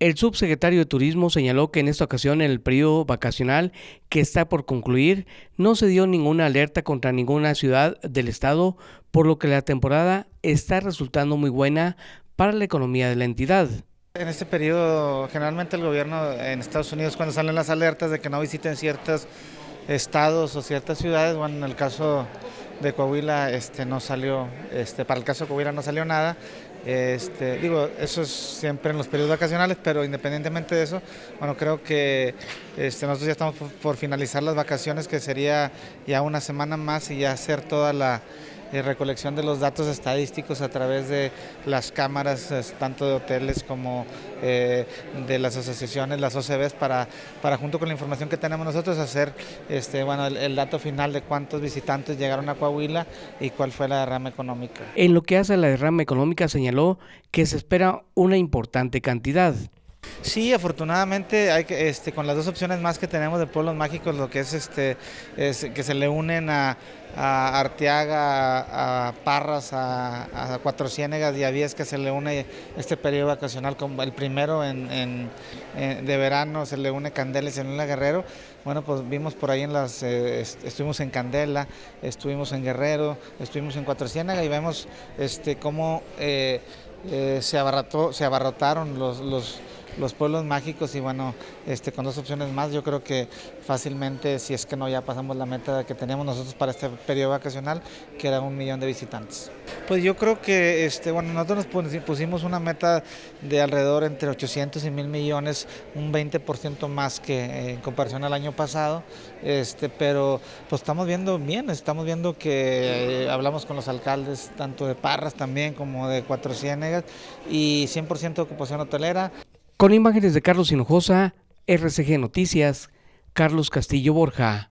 El subsecretario de Turismo señaló que en esta ocasión, en el periodo vacacional que está por concluir, no se dio ninguna alerta contra ninguna ciudad del estado, por lo que la temporada está resultando muy buena para la economía de la entidad. En este periodo, generalmente el gobierno en Estados Unidos, cuando salen las alertas de que no visiten ciertos estados o ciertas ciudades, bueno, en el caso de Coahuila este, no salió, este, para el caso de Coahuila no salió nada, este, digo, eso es siempre en los periodos vacacionales, pero independientemente de eso, bueno, creo que este, nosotros ya estamos por, finalizar las vacaciones, que sería ya una semana más y ya hacer toda la eh, recolección de los datos estadísticos a través de las cámaras, tanto de hoteles como eh, de las asociaciones, las OCBs, para, para junto con la información que tenemos nosotros hacer este, bueno, el, el dato final de cuántos visitantes llegaron a Coahuila y cuál fue la derrama económica. En lo que hace a la derrama económica señaló que se espera una importante cantidad. Sí, afortunadamente hay que, este, con las dos opciones más que tenemos de pueblos mágicos, lo que es este, que se le unen a, Arteaga, a, Parras, a, Cuatro Ciénegas y a Vías que se le une este periodo vacacional, como el primero en, de verano se le une Candela y se le une Guerrero. Bueno, pues vimos por ahí en las, eh, estuvimos en Candela, estuvimos en Guerrero, estuvimos en Cuatro Ciénegas y vemos este, cómo eh, eh, se, abarrotó, se abarrotaron los, los los pueblos mágicos y bueno, este, con dos opciones más, yo creo que fácilmente, si es que no ya pasamos la meta que teníamos nosotros para este periodo vacacional, que era un millón de visitantes. Pues yo creo que, este, bueno, nosotros nos pusimos una meta de alrededor entre 800 y 1000 millones, un 20% más que eh, en comparación al año pasado, este, pero pues estamos viendo bien, estamos viendo que eh, hablamos con los alcaldes tanto de Parras también como de Cuatro Ciénegas y 100% de ocupación hotelera. Con imágenes de Carlos Hinojosa, RCG Noticias, Carlos Castillo Borja.